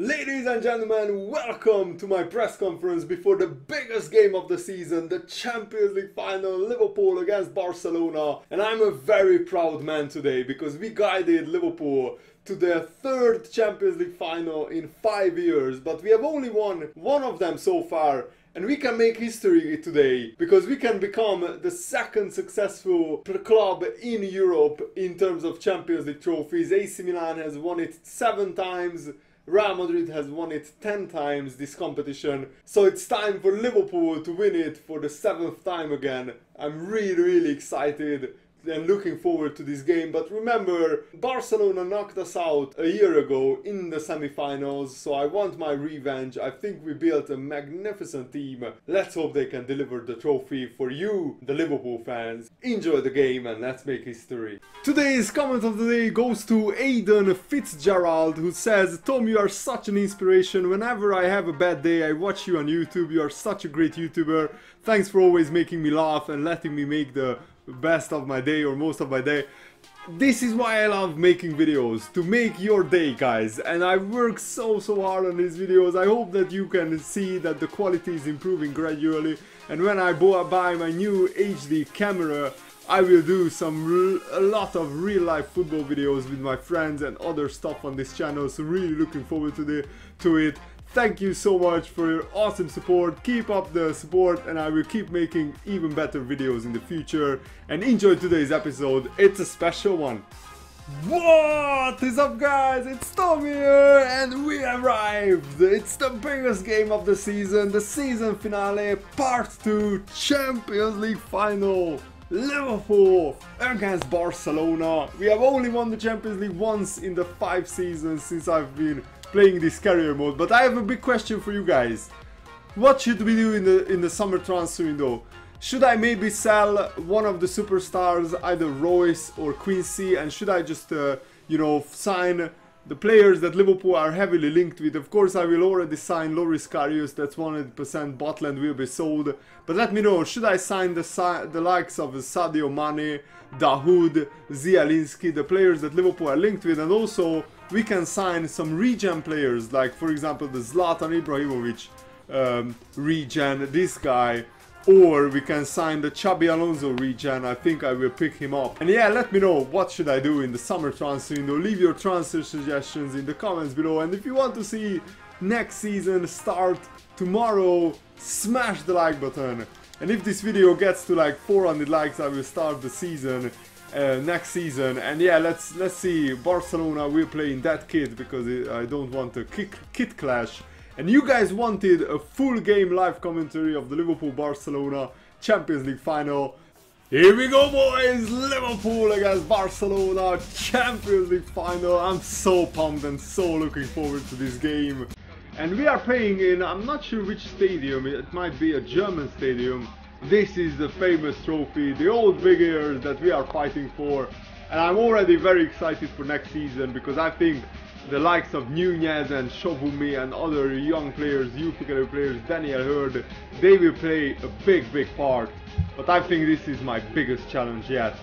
Ladies and gentlemen, welcome to my press conference before the biggest game of the season, the Champions League final, Liverpool against Barcelona. And I'm a very proud man today because we guided Liverpool to their third Champions League final in five years, but we have only won one of them so far. And we can make history today because we can become the second successful club in Europe in terms of Champions League trophies. AC Milan has won it seven times. Real Madrid has won it 10 times this competition, so it's time for Liverpool to win it for the seventh time again. I'm really, really excited and looking forward to this game. But remember, Barcelona knocked us out a year ago in the semi-finals, so I want my revenge. I think we built a magnificent team. Let's hope they can deliver the trophy for you, the Liverpool fans. Enjoy the game and let's make history. Today's comment of the day goes to Aidan Fitzgerald, who says, Tom, you are such an inspiration. Whenever I have a bad day, I watch you on YouTube. You are such a great YouTuber. Thanks for always making me laugh and letting me make the best of my day or most of my day. This is why I love making videos, to make your day guys. And I work so so hard on these videos, I hope that you can see that the quality is improving gradually. And when I buy my new HD camera I will do some a lot of real life football videos with my friends and other stuff on this channel. So really looking forward to the to it Thank you so much for your awesome support. Keep up the support and I will keep making even better videos in the future. And enjoy today's episode. It's a special one. What is up guys? It's Tom here and we arrived! It's the biggest game of the season, the season finale, part 2, Champions League final! Liverpool against Barcelona. We have only won the Champions League once in the 5 seasons since I've been playing this career mode. But I have a big question for you guys. What should we do in the in the summer transfer window? Should I maybe sell one of the superstars, either Reus or Quincy, and should I just, uh, you know, sign the players that Liverpool are heavily linked with? Of course, I will already sign Loris Karius, that's 100% Butland will be sold. But let me know, should I sign the, the likes of Sadio Mane, Dahoud, Zielinski, the players that Liverpool are linked with, and also we can sign some regen players, like for example the Zlatan Ibrahimovic um, regen, this guy, or we can sign the Xabi Alonso regen, I think I will pick him up. And yeah, let me know what should I do in the summer transfer window, leave your transfer suggestions in the comments below, and if you want to see next season start tomorrow, smash the like button. And if this video gets to like 400 likes, I will start the season uh, next season. And yeah, let's let's see. Barcelona we're playing that kit because it, I don't want a kick, kit clash. And you guys wanted a full game live commentary of the Liverpool-Barcelona Champions League final. Here we go boys! Liverpool against Barcelona Champions League final. I'm so pumped and so looking forward to this game. And we are playing in, I'm not sure which stadium, it might be a German stadium. This is the famous trophy, the old big ears that we are fighting for. And I'm already very excited for next season because I think the likes of Nunez and Shobumi and other young players, youth players, Daniel Hurd, they will play a big, big part. But I think this is my biggest challenge yet.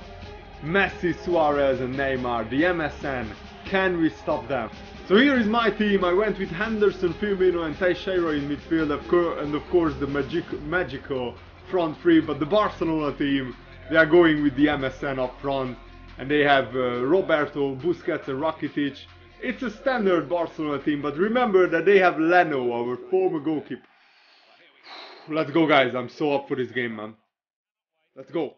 Messi, Suarez and Neymar, the MSN, can we stop them? So here is my team, I went with Henderson, Firmino and Teixeira in midfield of and of course the magic magical front three, but the Barcelona team, they are going with the MSN up front, and they have uh, Roberto, Busquets and Rakitic. It's a standard Barcelona team, but remember that they have Leno, our former goalkeeper. Let's go guys, I'm so up for this game, man. Let's go.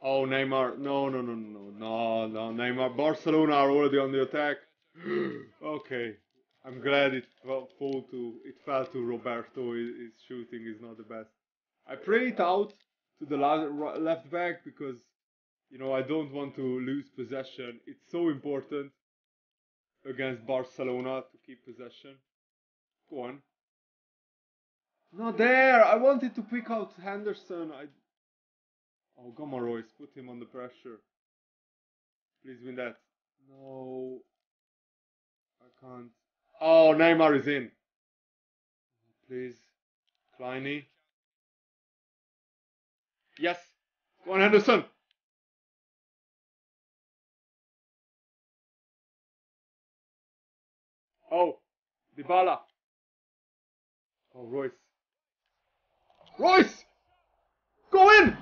Oh, Neymar. No, no, no, no, no, no, Neymar. Barcelona are already on the attack. okay. I'm glad it fell to it fell to Roberto. His shooting is not the best. I pray it out to the left back because you know I don't want to lose possession. It's so important against Barcelona to keep possession. Go on. Not there. I wanted to pick out Henderson. I. Oh, Reus. Put him under pressure. Please win that. No. I can't. Oh, Neymar is in. Please. Kleiny. Yes. Go on, Henderson. Oh, Dybala. Oh, Reus. Reus! Go in!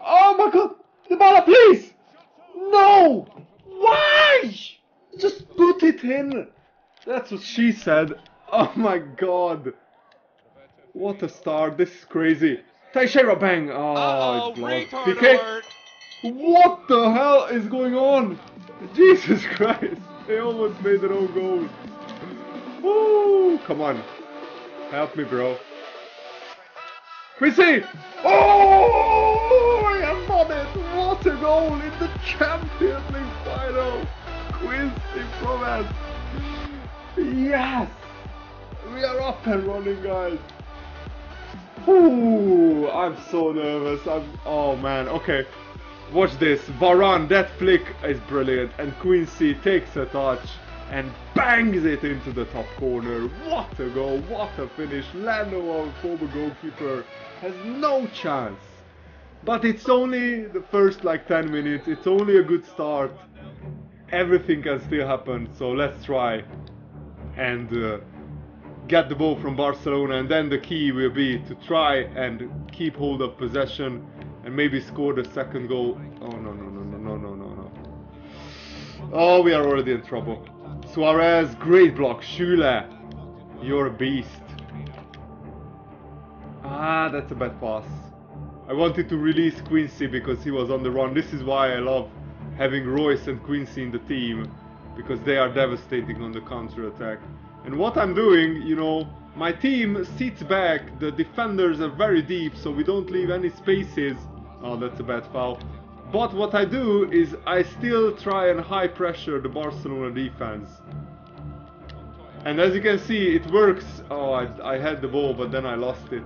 Oh my god! Dybala, please! No! Why? Just put it in! That's what she said. Oh my god. What a start. This is crazy. Teixeira bang! Oh, Uh-oh, it's blocked. Piqué. alert! What the hell is going on? Jesus Christ! They almost made their own goal. Woo! Come on. Help me, bro. Quincy! Oh! I have done it! What a goal in the Champions League final! Quincy Promes! Yes! We are up and running, guys! Ooh, I'm so nervous. I'm. Oh man. Okay. Watch this. Varane, that flick is brilliant, and Quincy takes a touch and bangs it into the top corner. What a goal! What a finish! Leno, our former goalkeeper, has no chance. But it's only the first like 10 minutes. It's only a good start. Everything can still happen. So let's try and. Uh, get the ball from Barcelona and then the key will be to try and keep hold of possession and maybe score the second goal. Oh no no no no no no no no. Oh we are already in trouble. Suarez, great block. Schüle, you're a beast. Ah, that's a bad pass. I wanted to release Quincy because he was on the run. This is why I love having Reus and Quincy in the team because they are devastating on the counter attack. And what I'm doing, you know, my team sits back, the defenders are very deep, so we don't leave any spaces. Oh, that's a bad foul. But what I do is I still try and high pressure the Barcelona defense. And as you can see, it works. Oh, I, I had the ball, but then I lost it.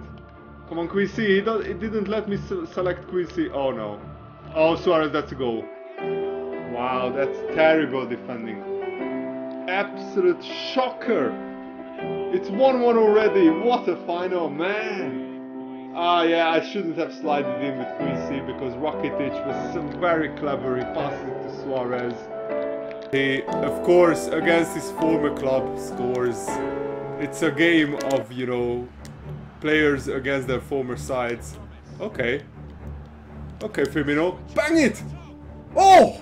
Come on, Quincy. It, it didn't let me se select Quincy. Oh, no. Oh, Suarez, that's a goal. Wow, that's terrible defending absolute shocker. It's 1-1 already. What a final, man. Ah, yeah, I shouldn't have slided in with Quincy because Rakitic was so very clever. He passed it to Suarez. He, of course, against his former club scores. It's a game of, you know, players against their former sides. Okay. Okay, Firmino. Bang it! Oh!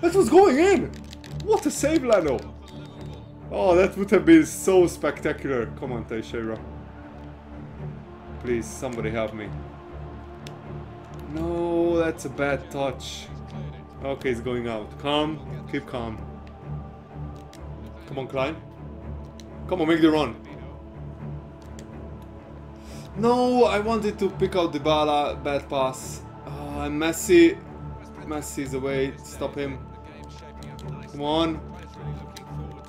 That was going in! What a save, Leno! Oh, that would have been so spectacular. Come on, Teixeira. Please, somebody help me. No, that's a bad touch. Okay, it's going out. Calm. Keep calm. Come on, Klein. Come on, make the run. No, I wanted to pick out Dybala. Bad pass. And Messi. Messi is away. Stop him. Come on.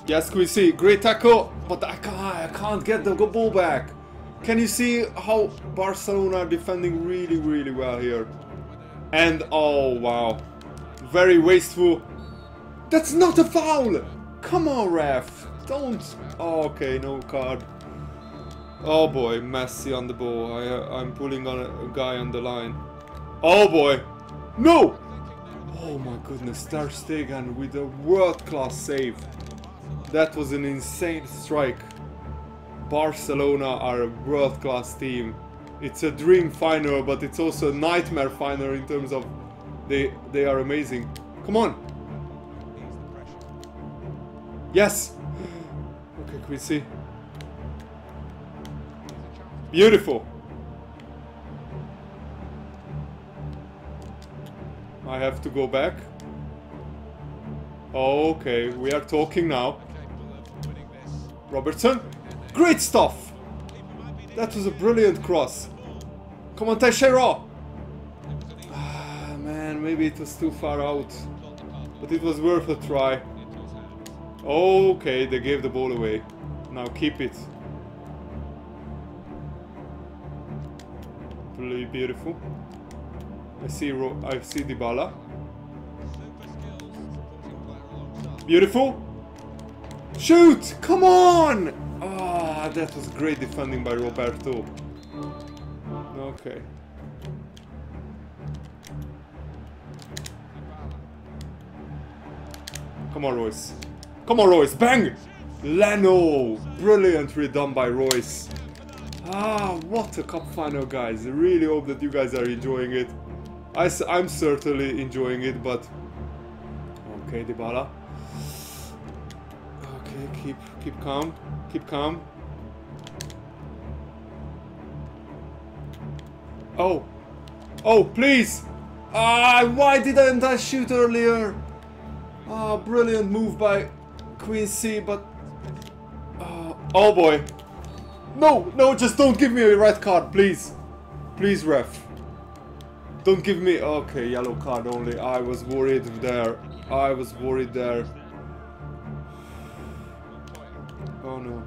Yes, Quincy, great tackle, but I can't, I can't get the ball back. Can you see how Barcelona are defending really, really well here? And, oh, wow. Very wasteful. That's not a foul! Come on, ref. Don't... Oh, okay, no card. Oh boy, Messi on the ball. I, uh, I'm pulling on a, a guy on the line. Oh boy. No! Oh my goodness, Ter Stegen with a world-class save. That was an insane strike. Barcelona are a world-class team. It's a dream final, but it's also a nightmare final in terms of they they are amazing. Come on. Yes. Okay, Quincy. Beautiful. I have to go back. Okay, we are talking now. Robertson. Great stuff! That was a brilliant cross. Come on, Teixeira! Ah, man, maybe it was too far out. But it was worth a try. Okay, they gave the ball away. Now keep it. Really beautiful. I see Ro I see Dybala. Beautiful. Shoot! Come on! Ah, that was great defending by Roberto. Okay. Come on, Reus. Come on, Reus. Bang! Leno! Brilliantly done by Reus. Ah, what a cup final, guys. I really hope that you guys are enjoying it. I, am certainly enjoying it, but... Okay, Dybala. Okay, keep, keep calm. Keep calm. Oh. Oh, please! Ah, why didn't I shoot earlier? Ah, brilliant move by Quincy, but... Uh, oh boy. No, no, just don't give me a red card, please. Please, ref. Don't give me... Okay, yellow card only. I was worried there. I was worried there. Oh no.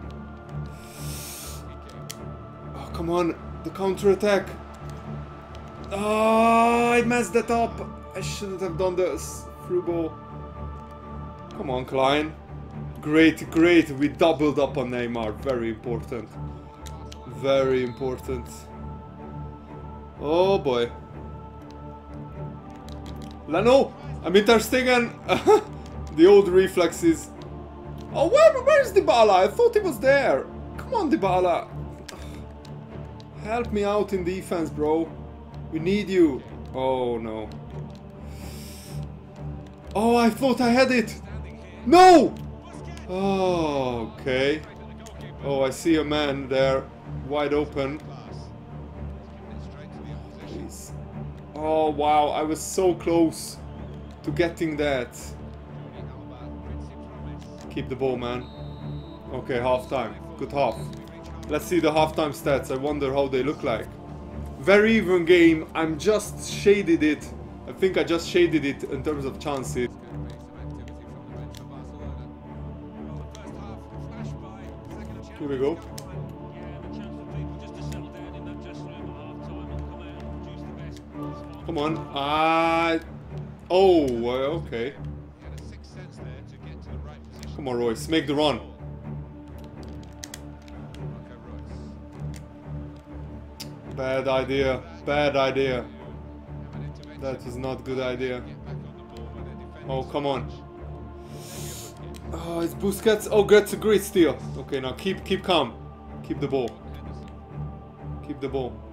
Oh, come on. The counter attack. Oh, ah, I messed that up. I shouldn't have done this through ball. Come on, Klein. Great, great. We doubled up on Neymar. Very important. Very important. Oh boy. Leno! I'm interesting and the old reflexes. Oh, where, where's Dybala? I thought he was there. Come on, Dybala. Help me out in defense, bro. We need you. Oh, no. Oh, I thought I had it. No! Oh, okay. Oh, I see a man there, wide open. Oh, wow, I was so close to getting that. Keep the ball, man. Okay, half time. Good half. Let's see the halftime stats. I wonder how they look like. Very even game. I'm just shaded it. I think I just shaded it in terms of chances. Here we go. Come on. Ah. oh, okay. Come on, Reus. Make the run. Bad idea. Bad idea. That is not good idea. Oh, come on. Oh, it's Busquets. Oh, gets a great steal. Okay, now keep keep calm. Keep the ball. Keep the ball.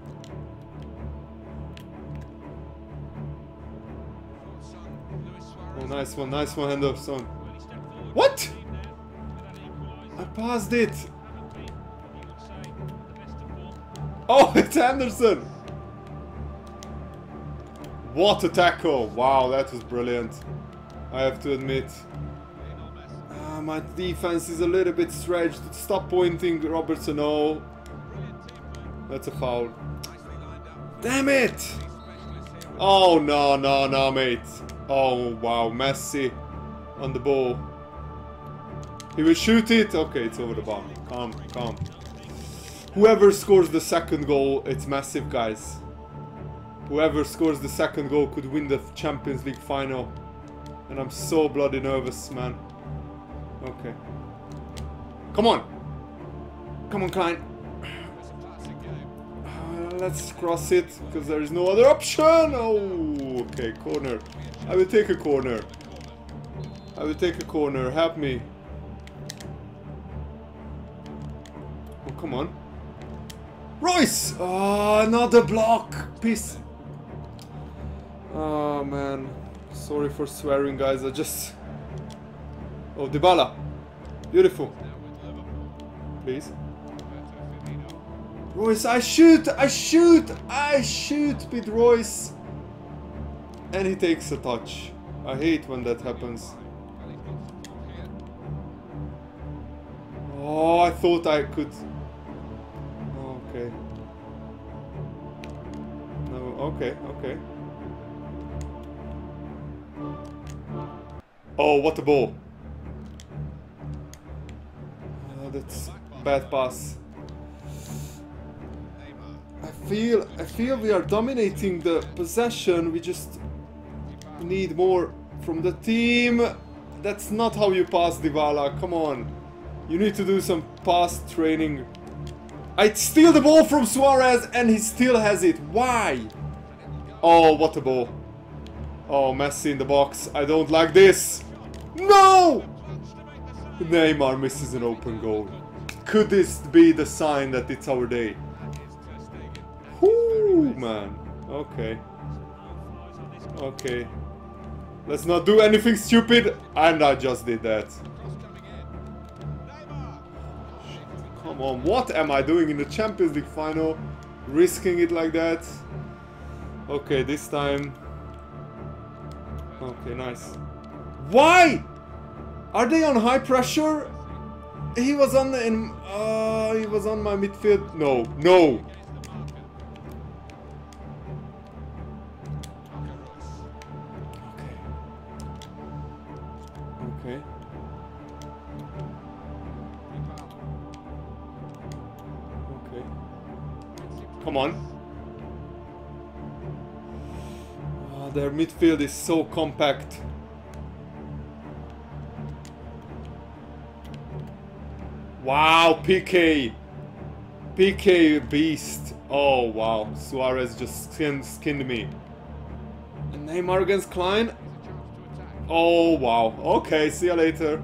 Nice one, nice one, Henderson. What? I passed it. Oh, it's Anderson. What a tackle. Wow, that was brilliant. I have to admit ah, my defense is a little bit stretched. Stop pointing, Robertson. No. That's a foul. Damn it! Oh, no, no, no, mate. Oh, wow. Messi on the ball. He will shoot it. Okay, it's over the bar. Calm, calm. Whoever scores the second goal, it's massive, guys. Whoever scores the second goal could win the Champions League final. And I'm so bloody nervous, man. Okay. Come on! Come on, Klein. Uh, let's cross it, because there is no other option! Oh, okay, corner. I will take a corner. I will take a corner. Help me. Oh, come on. Reus! Oh, another block! Peace. Oh, man. Sorry for swearing, guys. I just... Oh, Dybala. Beautiful. Please. Reus, I shoot! I shoot! I shoot with Reus! And he takes a touch. I hate when that happens. Oh, I thought I could... Okay. No, okay, okay. Oh, what a ball. Oh, that's bad pass. I feel I feel we are dominating the possession. We just need more from the team. That's not how you pass Dybala. Come on. You need to do some pass training. I steal the ball from Suarez and he still has it. Why? Oh, what a ball. Oh, Messi in the box. I don't like this. No! Neymar misses an open goal. Could this be the sign that it's our day? Whoo, man. Okay. Okay. Let's not do anything stupid. And I just did that. Come on, what am I doing in the Champions League final? Risking it like that? Okay, this time... Okay, nice. Why? Are they on high pressure? He was on the... In, uh, he was on my midfield. No, no. Their midfield is so compact. Wow, Piqué! Piqué beast. Oh, wow. Suarez just skinned, skinned me. And Neymar against Klein? Oh, wow. Okay, see you later.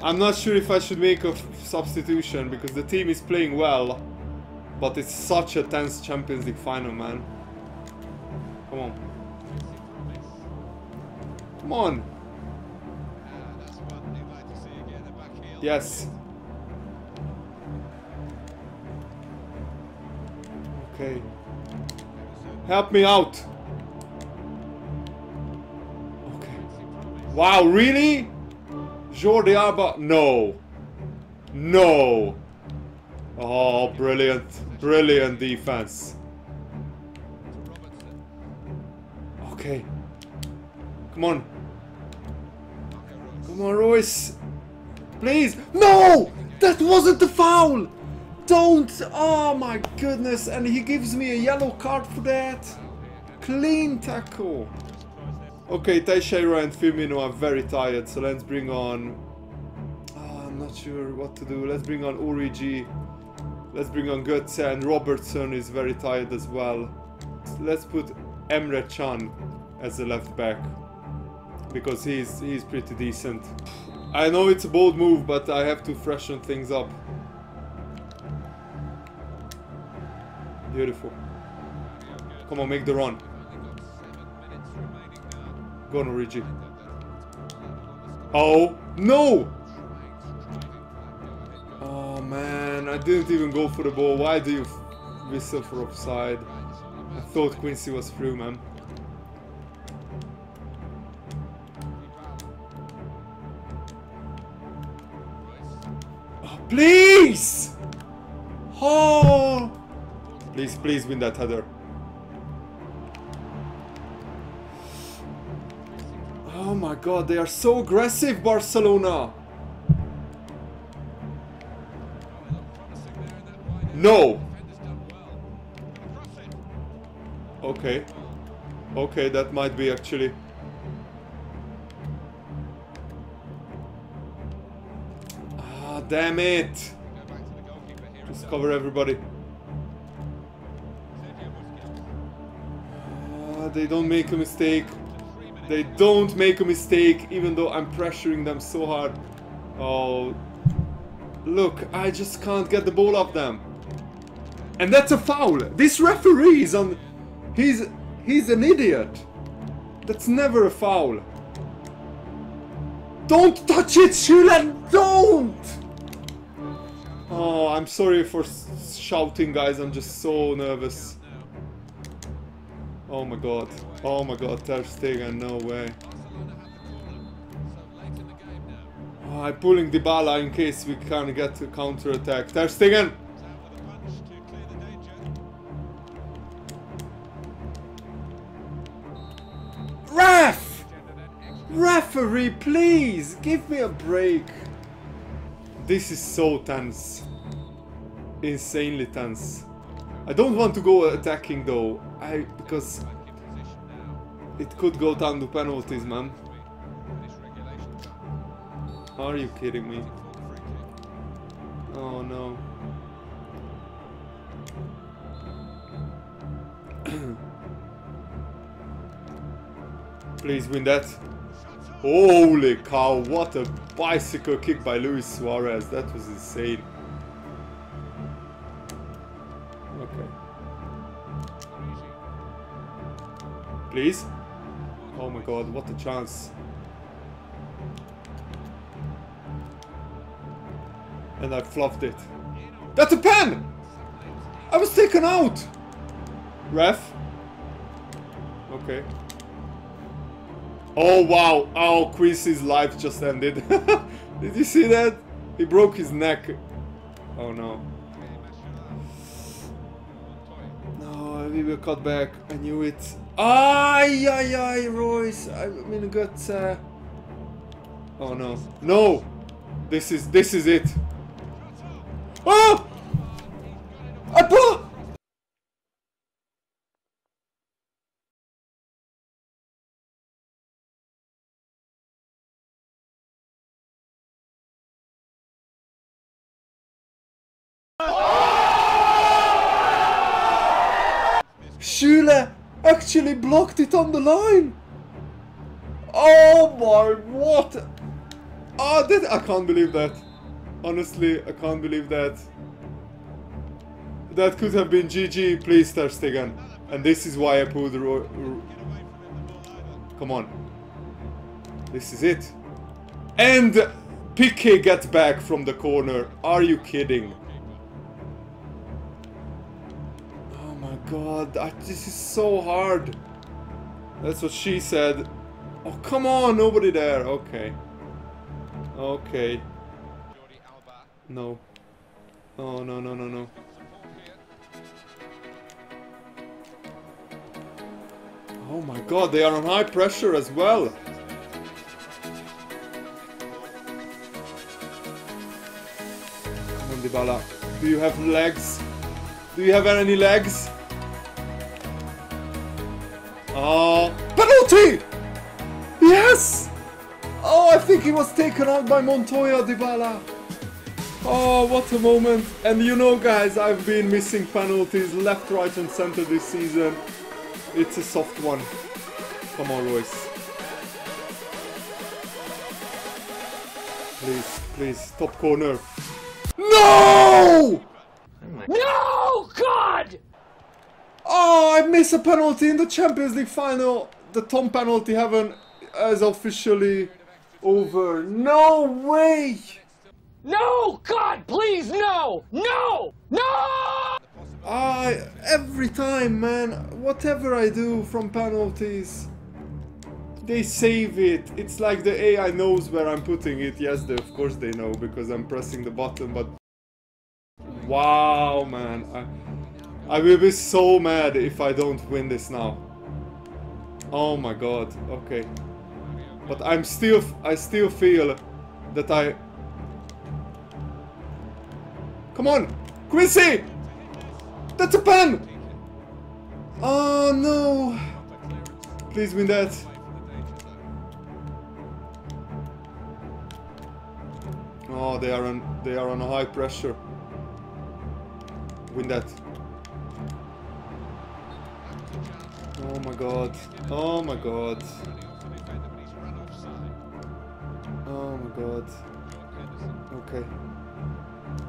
I'm not sure if I should make a substitution because the team is playing well. But it's such a tense Champions League final, man. Come on. Yes. Okay. Help me out. Okay. Wow, really? Jordi Alba? No. No. Oh, brilliant. Brilliant defense. Okay. Come on. Come on, Reus. Please. No! That wasn't the foul! Don't! Oh my goodness! And he gives me a yellow card for that. Clean tackle. Okay, Teixeira and Firmino are very tired, so let's bring on... Oh, I'm not sure what to do. Let's bring on Origi. Let's bring on Götze and Robertson is very tired as well. Let's put Emre Can as the left back. Because he's, he's pretty decent. I know it's a bold move, but I have to freshen things up. Beautiful. Come on, make the run. Go on, Origi. Oh, no! Oh man, I didn't even go for the ball. Why do you whistle for offside? I thought Quincy was through, man. Please, please win that header. Oh my god, they are so aggressive, Barcelona! No! Okay. Okay, that might be actually... Ah, damn it! Just cover everybody. Ah, they don't make a mistake. They don't make a mistake, even though I'm pressuring them so hard. Oh, look, I just can't get the ball off them. And that's a foul. This referee is on... He's... He's an idiot. That's never a foul. Don't touch it, Shulan! Don't! Oh, I'm sorry for shouting, guys. I'm just so nervous. Oh my god. Oh my god, Ter Stegen, no way. Oh, I'm pulling Dybala in case we can't get a counter attack. Ter Stegen! Ref! Referee, please! Give me a break. This is so tense. Insanely tense. I don't want to go attacking though. I because it could go down to penalties, man. Are you kidding me? Oh no. Please win that. Holy cow, what a bicycle kick by Luis Suarez. That was insane. Please? Oh my god, what a chance. And I fluffed it. That's a pen! I was taken out! Ref? Okay. Oh wow, oh Quincy's life just ended. Did you see that? He broke his neck. Oh no. No, we will cut back. I knew it. Ay, ay, ay, Reus. I'm in a gut. Uh... Oh no. No! This is, this is it. Oh! Actually blocked it on the line. Oh my, what? Oh, that, I can't believe that. Honestly, I can't believe that. That could have been GG, please Ter Stegen. And this is why I pulled the... Come on. This is it. And Piqué gets back from the corner. Are you kidding? God, I, this is so hard. That's what she said. Oh, come on, nobody there. Okay. Okay. No. Oh, no, no, no, no. Oh my god, they are on high pressure as well. Come on, Dybala. Do you have legs? Do you have any legs? Oh, penalty! Yes! Oh, I think he was taken out by Montoya Dybala. Oh, what a moment. And you know, guys, I've been missing penalties left, right and center this season. It's a soft one. Come on, Reus. Please, please, top corner. No! Oh no! God! Oh, I missed a penalty in the Champions League final. The Tom penalty haven't is officially over. No way! No! God, please, no! No! No! I every time, man, whatever I do from penalties, they save it. It's like the AI knows where I'm putting it. Yes, they, of course they know because I'm pressing the button, but wow, man, I, I will be so mad if I don't win this now. Oh my god. Okay, but I'm still, I still feel that I. Come on, Quincy! That's a pen! Oh no! Please win that. Oh, they are on they are on a high pressure. Win that. Oh my god. Oh my god. Oh my god. Okay.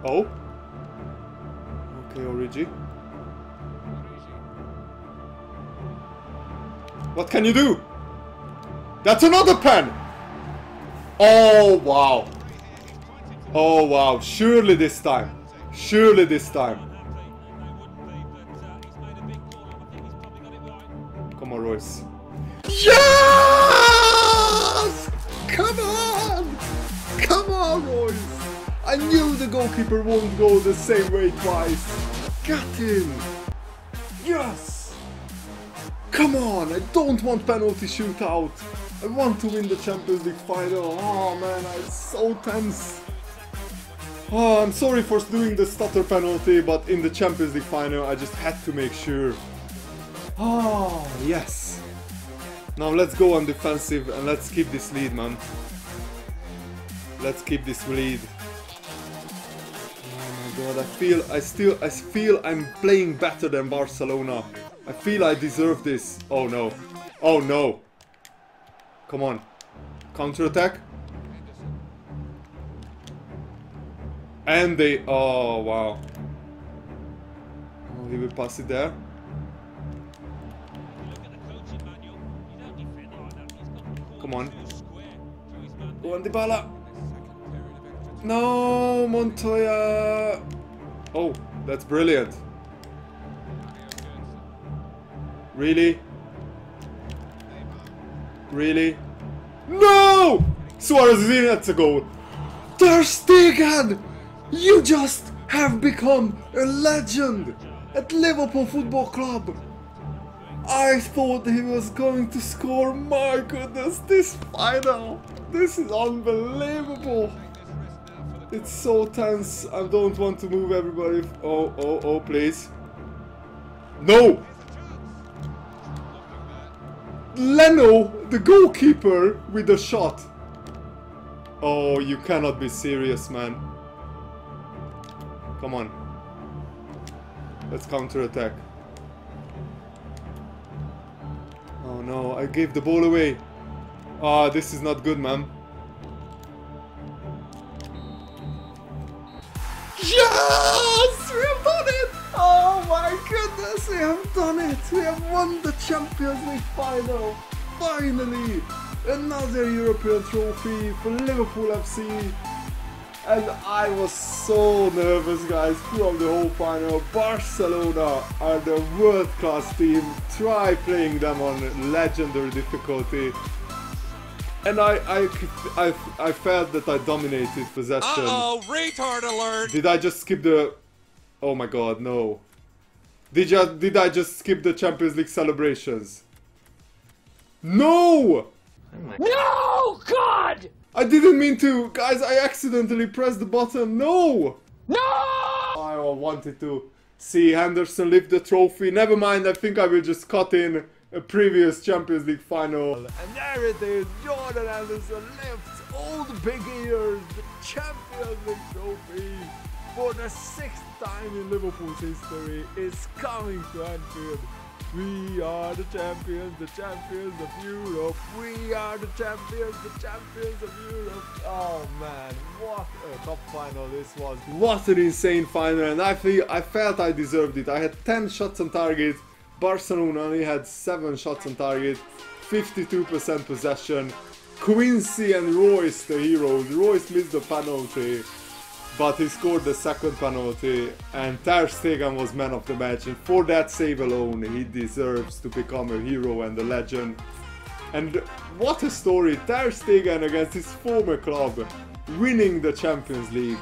Oh? Okay, Origi. What can you do? That's another pen! Oh, wow. Oh, wow. Surely this time. Surely this time. I knew the goalkeeper won't go the same way twice. Got him! Yes! Come on, I don't want penalty shootout. I want to win the Champions League final. Oh man, I'm so tense. Oh, I'm sorry for doing the stutter penalty, but in the Champions League final I just had to make sure. Oh, yes. Now let's go on defensive and let's keep this lead, man. Let's keep this lead. God, I feel, I still, I feel I'm playing better than Barcelona. I feel I deserve this. Oh no. Oh no. Come on. Counter attack. And they. Oh, wow. Oh, he will pass it there. Come on. Go on, Dybala. No, Montoya. Oh, that's brilliant. Really? Really? No! Suarez is in, that's a goal. Ter Stegen! You just have become a legend at Liverpool Football Club. I thought he was going to score. My goodness, this final. This is unbelievable. It's so tense. I don't want to move everybody. Oh, oh, oh, please. No! Leno, the goalkeeper, with a shot. Oh, you cannot be serious, man. Come on. Let's counter attack. Oh no, I gave the ball away. Ah, oh, this is not good, man. Yes! We have done it! Oh my goodness, we have done it! We have won the Champions League final! Finally! Another European trophy for Liverpool FC! And I was so nervous guys throughout the whole final. Barcelona are the world class team. Try playing them on legendary difficulty. And I, I, I, I felt that I dominated possession. Uh oh, retard alert! Did I just skip the... Oh my god, no. Did, you, did I just skip the Champions League celebrations? No! No! God! I didn't mean to! Guys, I accidentally pressed the button. No! No! I wanted to see Henderson lift the trophy. Never mind, I think I will just cut in a previous Champions League final. And there it is, Jordan Henderson lifts all the big ears, the Champions League trophy for the sixth time in Liverpool's history is coming to Anfield. We are the champions, the champions of Europe. We are the champions, the champions of Europe. Oh man, what a cup final this was. What an insane final and I feel I felt I deserved it. I had 10 shots on target Barcelona only had 7 shots on target, 52% possession. Quincy and Reus the heroes. Reus missed the penalty, but he scored the second penalty and Ter Stegen was man of the match and for that save alone he deserves to become a hero and a legend. And what a story, Ter Stegen against his former club, winning the Champions League.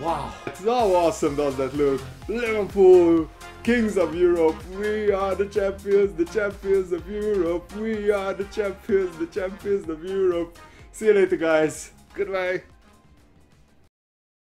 Wow, how awesome does that look? Liverpool Kings of Europe, we are the champions, the champions of Europe. We are the champions, the champions of Europe. See you later, guys. Goodbye.